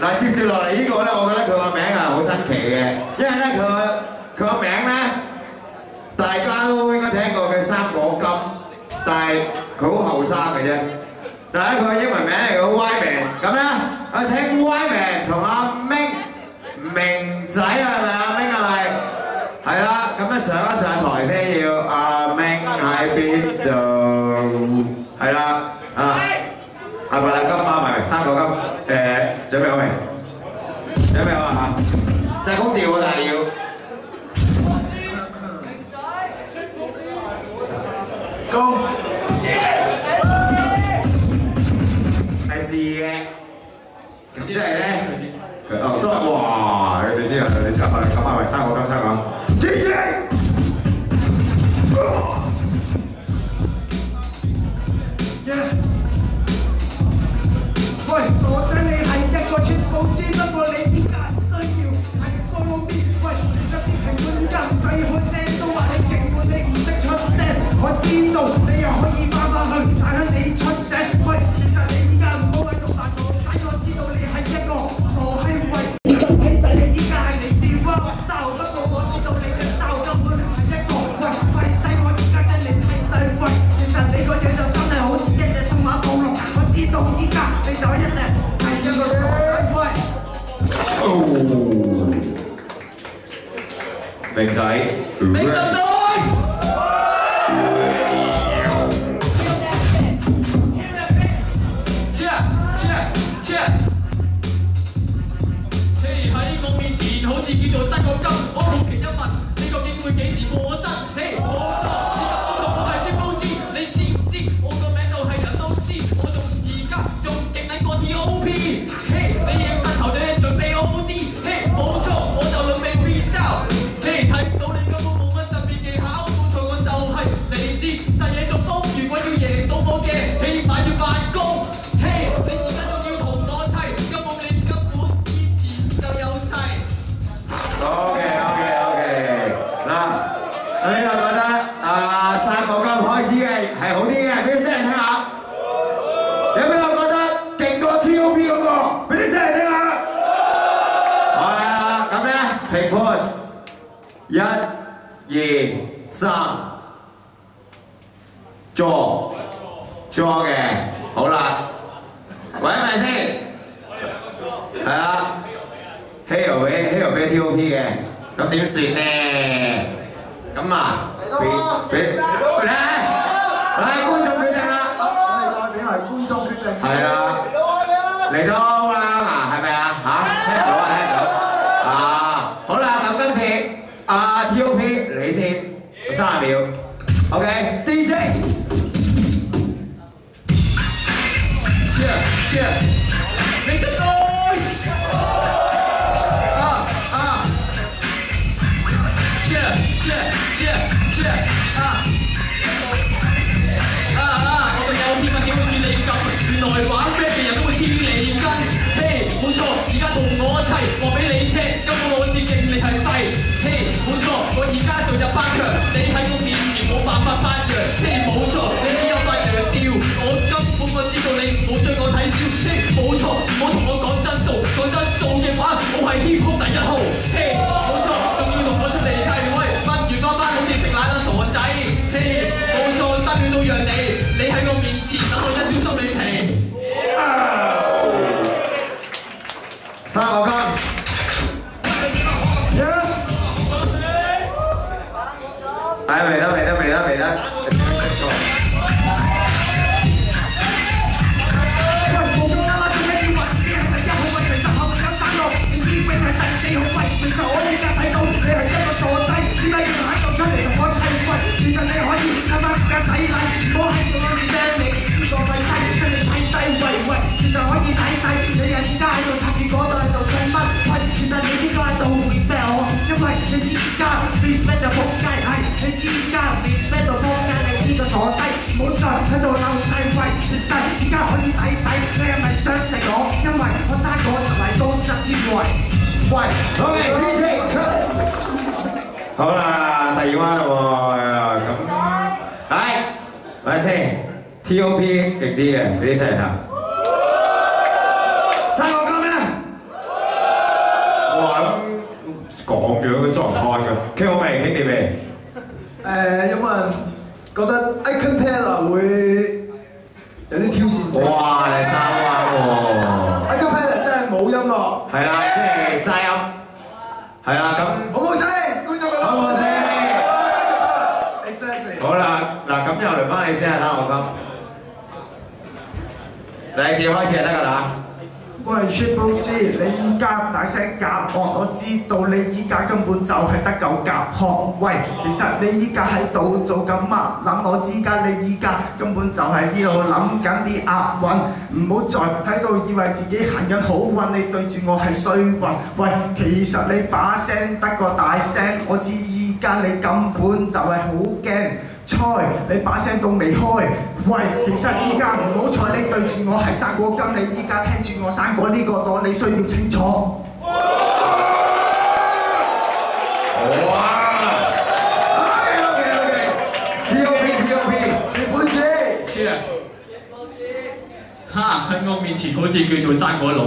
嗱，接接落嚟呢个咧，我觉得佢个名啊好新奇嘅，因为咧佢佢个名咧，大家都应该听过嘅三果金，但系佢好后生嘅啫。但系佢英文名系个 Y Man，咁咧我请 Y Man 同阿明明仔系咪啊？明系咪？系啦，咁咧上一上台先要阿明喺边度？ công anh gì cắm chạy đây ở tôi bỏ cái gì ở đấy sợ các bạn phải sao không sao không 明仔，Make some noise！thôi. Nhất Gì Sang Cho Cho kìa. Hậu là Quái mày gì? Phải không Thế ở bên, thế ở bên thiêu thi kìa. Nó tím xịt nè. Cắm à Bị Bị Bị đây Đây quân trong quyết định ạ. Đây rồi, để hỏi quân trong quyết định Phải đó. Lấy đó. Adiós, 系 hip hop 第一号。嘿，冇错，仲要同我出嚟砌喂，不如翻翻好似食奶啦傻仔。嘿，冇错，三秒都让你，你喺我面前等我一朝心理皮。三个金。系未得未得未得未得。 因為我生果同埋多汁之外，喂，好嚟 DJ，好啦，第二彎啦喎，咁，嚟，咪先，TOP 勁啲嘅，俾啲聲嚇。生果金咧，哇咁講樣嘅狀態嘅，傾好未？傾掂未？系啦，咁。好唔好声？观众觉得好唔好声？Exactly。好啦，嗱咁又轮翻你先啊，睇我今，你自己开始就得㗎啦。 喂，Triple G，你依家大聲夾惡，我知道你依家根本就係得嚿夾殼。喂，其實你依家喺度做緊乜？諗我知㗎，你依家根本就係呢度諗緊啲押韻，唔好再喺度以為自己行緊好運，你對住我係衰運。喂，其實你把聲得個大聲，我知依家你根本就係好驚。 猜你把聲都未開，喂，其實依家唔好彩，你對住我係生果金，你依家聽住我生果呢個檔，你需要清楚。哇！OK 哈！喺我面前好似叫做生果佬，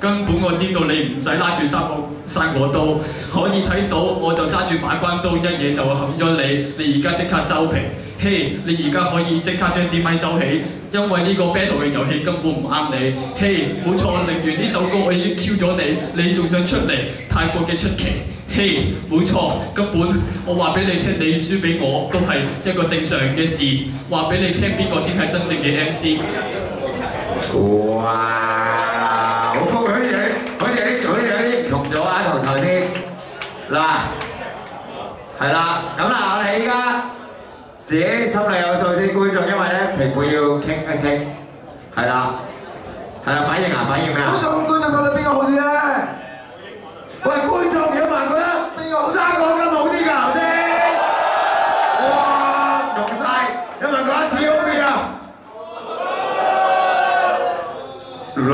根本我知道你唔使拉住生果生果刀，可以睇到我就揸住把關刀，一嘢就冚咗你。你而家即刻收皮！嘿、你而家可以即刻將支咪收起，因為呢個 battle 嘅遊戲根本唔啱你。嘿、冇錯，寧願呢首歌我已經 Q 咗你，你仲想出嚟，太過嘅出奇。嘿、冇錯，根本我話俾你聽，你輸俾我都係一個正常嘅事。話俾你聽，邊個先係真正嘅 MC？ 哇！好高好似好似有啲好似有啲唔同咗啊，同头先嗱，系啦，咁嗱，我哋依家自己心里有数先，观众，因为咧评判要倾一倾，系啦，系啦，反应啊，反应咩啊观？众观众觉得边个好啲咧？喂，观